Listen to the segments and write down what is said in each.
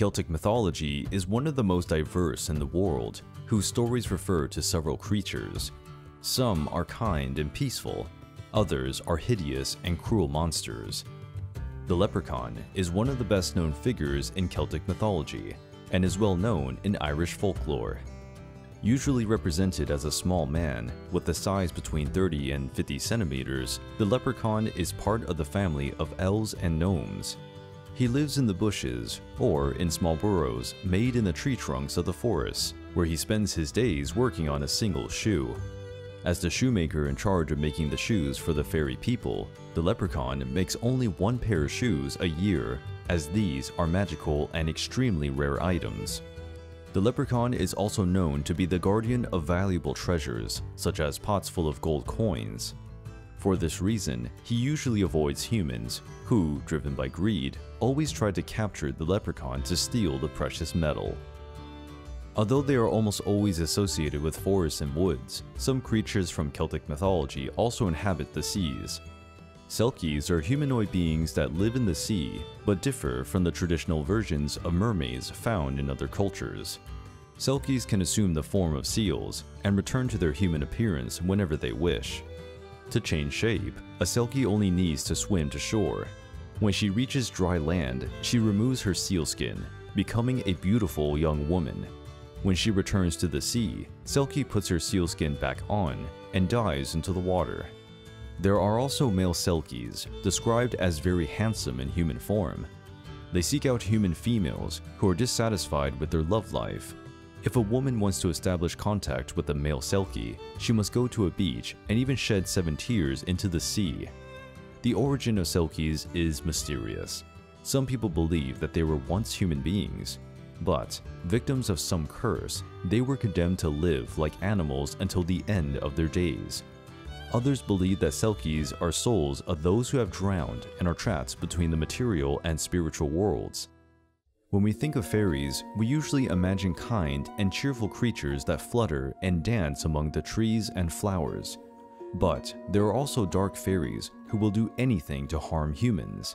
Celtic mythology is one of the most diverse in the world, whose stories refer to several creatures. Some are kind and peaceful, others are hideous and cruel monsters. The leprechaun is one of the best known figures in Celtic mythology and is well known in Irish folklore. Usually represented as a small man with a size between 30 and 50 centimeters, the leprechaun is part of the family of elves and gnomes. He lives in the bushes or in small burrows made in the tree trunks of the forest, where he spends his days working on a single shoe. As the shoemaker in charge of making the shoes for the fairy people, the leprechaun makes only one pair of shoes a year, as these are magical and extremely rare items. The leprechaun is also known to be the guardian of valuable treasures, such as pots full of gold coins. For this reason, he usually avoids humans, who, driven by greed, always try to capture the leprechaun to steal the precious metal. Although they are almost always associated with forests and woods, some creatures from Celtic mythology also inhabit the seas. Selkies are humanoid beings that live in the sea, but differ from the traditional versions of mermaids found in other cultures. Selkies can assume the form of seals and return to their human appearance whenever they wish. To change shape, a Selkie only needs to swim to shore. When she reaches dry land, she removes her sealskin, becoming a beautiful young woman when she returns to the sea, Selkie puts her sealskin back on and dives into the water. There are also male Selkies, described as very handsome in human form. They seek out human females who are dissatisfied with their love life. If a woman wants to establish contact with a male Selkie, she must go to a beach and even shed seven tears into the sea. The origin of Selkies is mysterious. Some people believe that they were once human beings, but, victims of some curse, they were condemned to live like animals until the end of their days. Others believe that Selkies are souls of those who have drowned and are trapped between the material and spiritual worlds. When we think of fairies, we usually imagine kind and cheerful creatures that flutter and dance among the trees and flowers. But there are also dark fairies who will do anything to harm humans.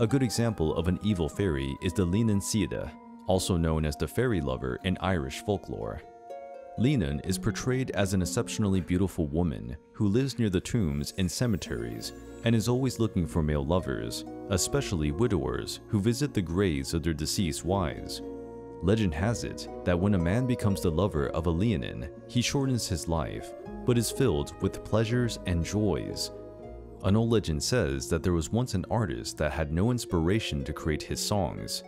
A good example of an evil fairy is the Leanan Sidhe, also known as the fairy lover in Irish folklore. Leanan is portrayed as an exceptionally beautiful woman who lives near the tombs and cemeteries and is always looking for male lovers, especially widowers who visit the graves of their deceased wives. Legend has it that when a man becomes the lover of a Leanan, he shortens his life, but is filled with pleasures and joys. An old legend says that there was once an artist that had no inspiration to create his songs,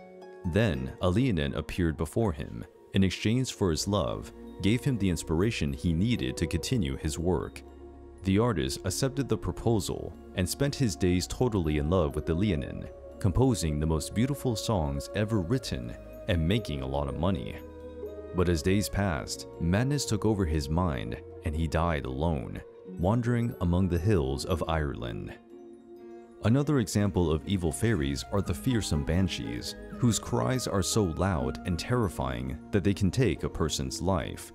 then a Leanan appeared before him, in exchange for his love, gave him the inspiration he needed to continue his work. The artist accepted the proposal and spent his days totally in love with the Leanan, composing the most beautiful songs ever written and making a lot of money. But as days passed, madness took over his mind and he died alone, wandering among the hills of Ireland. Another example of evil fairies are the fearsome banshees, whose cries are so loud and terrifying that they can take a person's life.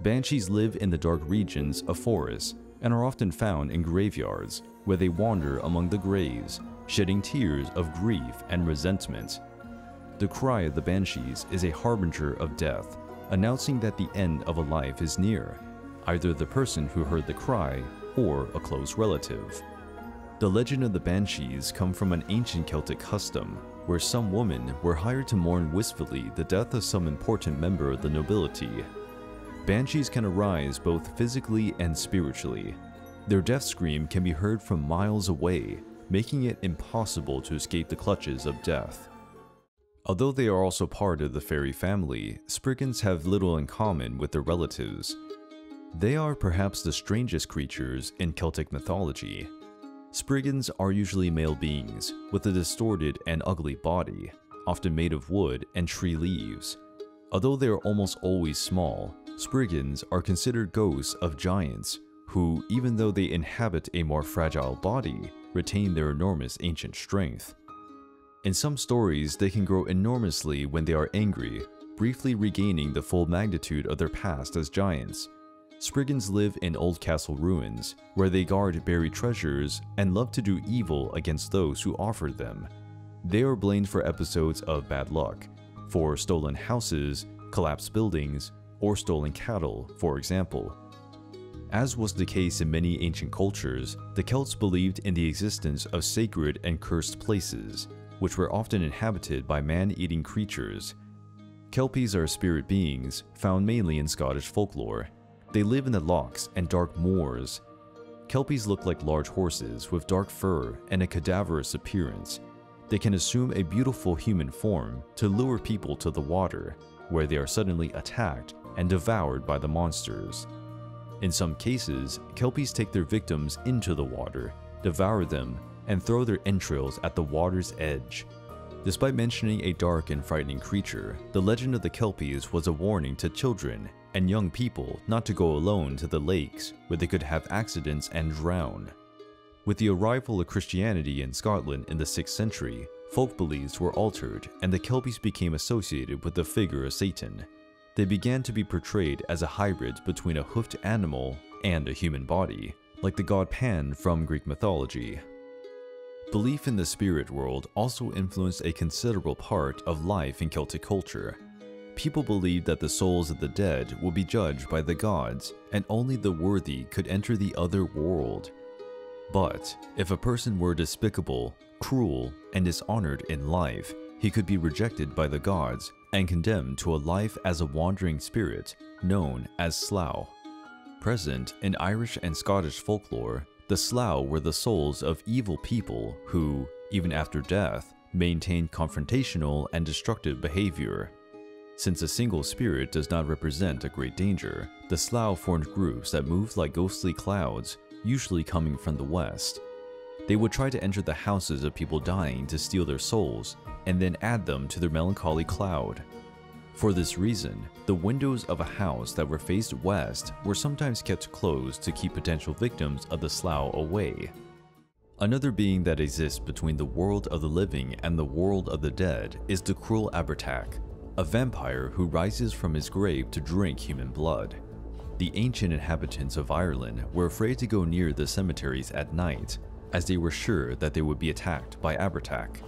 Banshees live in the dark regions of forests and are often found in graveyards, where they wander among the graves, shedding tears of grief and resentment. The cry of the banshees is a harbinger of death, announcing that the end of a life is near, either the person who heard the cry or a close relative. The legend of the Banshees come from an ancient Celtic custom, where some women were hired to mourn wistfully the death of some important member of the nobility. Banshees can arise both physically and spiritually. Their death scream can be heard from miles away, making it impossible to escape the clutches of death. Although they are also part of the fairy family, Spriggans have little in common with their relatives. They are perhaps the strangest creatures in Celtic mythology, Spriggans are usually male beings with a distorted and ugly body, often made of wood and tree leaves. Although they are almost always small, Spriggans are considered ghosts of giants who, even though they inhabit a more fragile body, retain their enormous ancient strength. In some stories, they can grow enormously when they are angry, briefly regaining the full magnitude of their past as giants, Spriggans live in old castle ruins, where they guard buried treasures and love to do evil against those who offer them. They are blamed for episodes of bad luck, for stolen houses, collapsed buildings, or stolen cattle, for example. As was the case in many ancient cultures, the Celts believed in the existence of sacred and cursed places, which were often inhabited by man-eating creatures. Kelpies are spirit beings, found mainly in Scottish folklore. They live in the lochs and dark moors. Kelpies look like large horses with dark fur and a cadaverous appearance. They can assume a beautiful human form to lure people to the water, where they are suddenly attacked and devoured by the monsters. In some cases, kelpies take their victims into the water, devour them, and throw their entrails at the water's edge. Despite mentioning a dark and frightening creature, the legend of the kelpies was a warning to children and young people not to go alone to the lakes where they could have accidents and drown. With the arrival of Christianity in Scotland in the 6th century, folk beliefs were altered and the kelpies became associated with the figure of Satan, they began to be portrayed as a hybrid between a hoofed animal and a human body, like the god Pan from Greek mythology. Belief in the spirit world also influenced a considerable part of life in Celtic culture. People believed that the souls of the dead would be judged by the gods, and only the worthy could enter the other world. But if a person were despicable, cruel, and dishonored in life, he could be rejected by the gods and condemned to a life as a wandering spirit known as Sluagh. Present in Irish and Scottish folklore, the Sluagh were the souls of evil people who, even after death, maintained confrontational and destructive behavior. Since a single spirit does not represent a great danger, the Sluagh formed groups that moved like ghostly clouds, usually coming from the west. They would try to enter the houses of people dying to steal their souls and then add them to their melancholy cloud. For this reason, the windows of a house that were faced west were sometimes kept closed to keep potential victims of the Sluagh away. Another being that exists between the world of the living and the world of the dead is the cruel Abhartach, a vampire who rises from his grave to drink human blood. The ancient inhabitants of Ireland were afraid to go near the cemeteries at night, as they were sure that they would be attacked by Abhartach.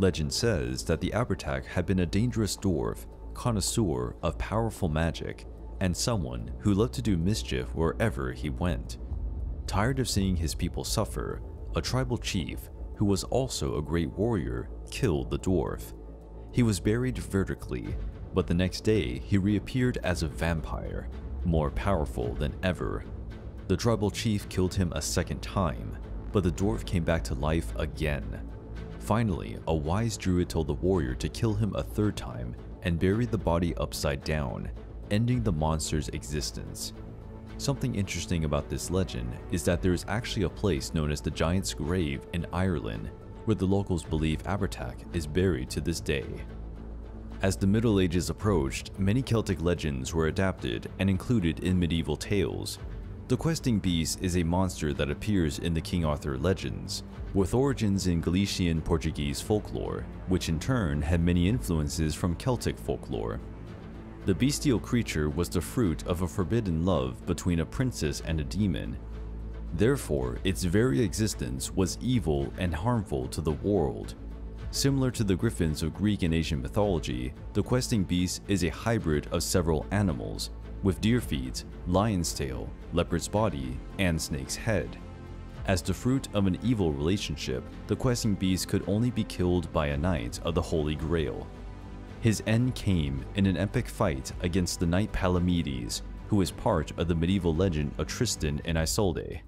Legend says that the Abhartach had been a dangerous dwarf, connoisseur of powerful magic, and someone who loved to do mischief wherever he went. Tired of seeing his people suffer, a tribal chief, who was also a great warrior, killed the dwarf. He was buried vertically, but the next day he reappeared as a vampire, more powerful than ever. The tribal chief killed him a second time, but the dwarf came back to life again. Finally, a wise druid told the warrior to kill him a third time and bury the body upside down, ending the monster's existence. Something interesting about this legend is that there is actually a place known as the Giant's Grave in Ireland, where the locals believe Abhartach is buried to this day. As the Middle Ages approached, many Celtic legends were adapted and included in medieval tales, the questing beast is a monster that appears in the King Arthur legends, with origins in Galician Portuguese folklore, which in turn had many influences from Celtic folklore. The bestial creature was the fruit of a forbidden love between a princess and a demon. Therefore, its very existence was evil and harmful to the world. Similar to the griffins of Greek and Asian mythology, the questing beast is a hybrid of several animals, with deer feet, lion's tail, leopard's body, and snake's head. As the fruit of an evil relationship, the questing beast could only be killed by a knight of the Holy Grail. His end came in an epic fight against the knight Palamedes, who is part of the medieval legend of Tristan and Isolde.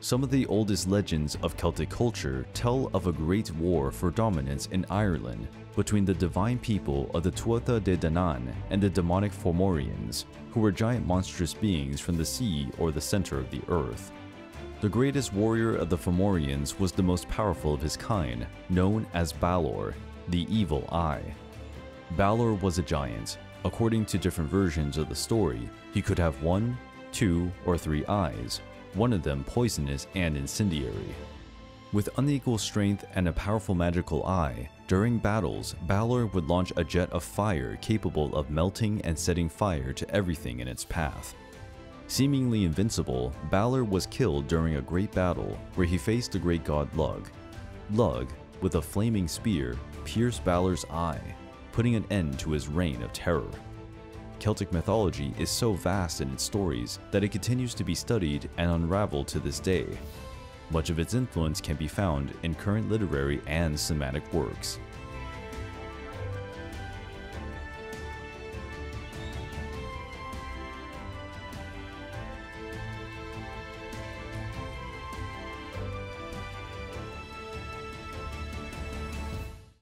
Some of the oldest legends of Celtic culture tell of a great war for dominance in Ireland between the divine people of the Tuatha De Danann and the demonic Fomorians, who were giant monstrous beings from the sea or the center of the earth. The greatest warrior of the Fomorians was the most powerful of his kind, known as Balor, the Evil Eye. Balor was a giant. According to different versions of the story, he could have one, two, or three eyes, one of them poisonous and incendiary. With unequal strength and a powerful magical eye, during battles, Balor would launch a jet of fire capable of melting and setting fire to everything in its path. Seemingly invincible, Balor was killed during a great battle where he faced the great god Lugh. Lugh, with a flaming spear, pierced Balor's eye, putting an end to his reign of terror. Celtic mythology is so vast in its stories that it continues to be studied and unraveled to this day. Much of its influence can be found in current literary and cinematic works.